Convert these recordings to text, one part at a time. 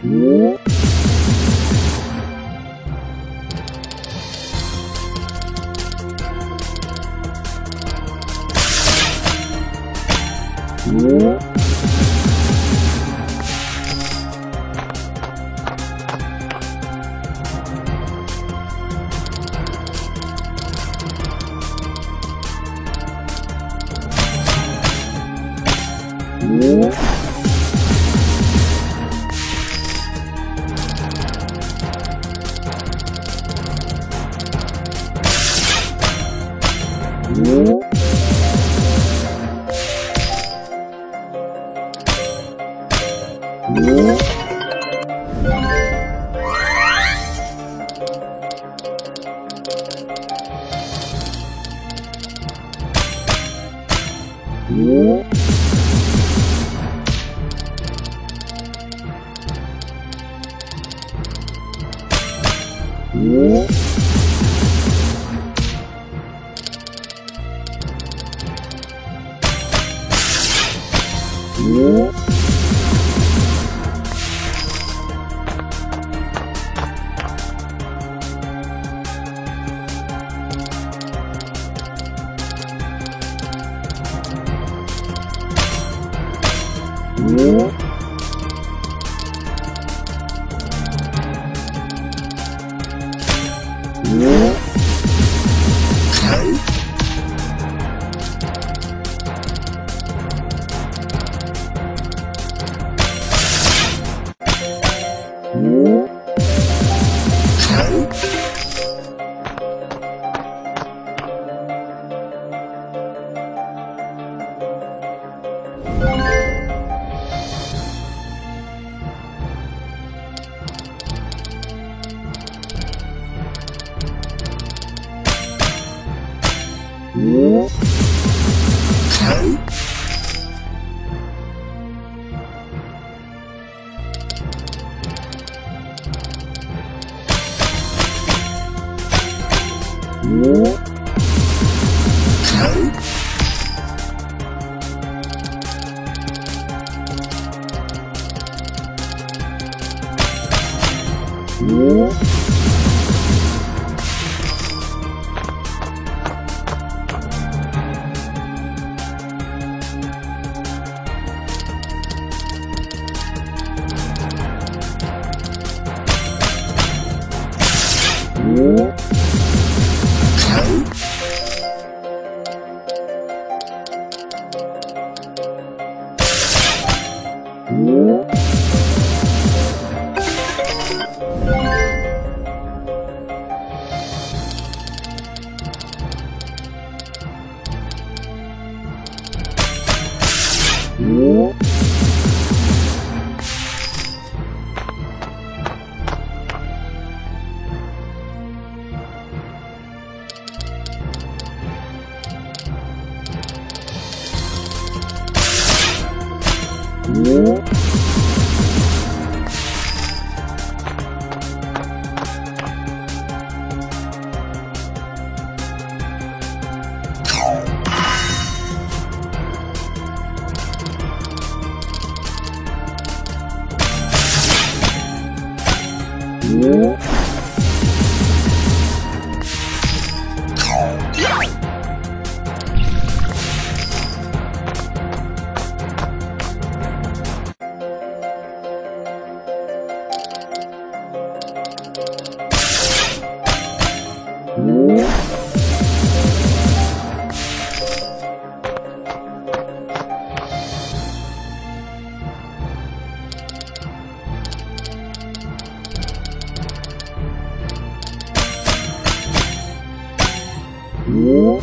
Whoa. Whoa. Thank Whoa. Whoa.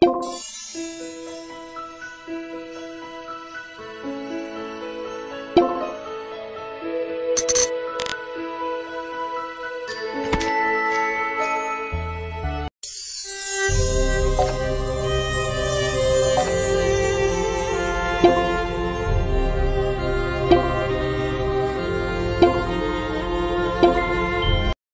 you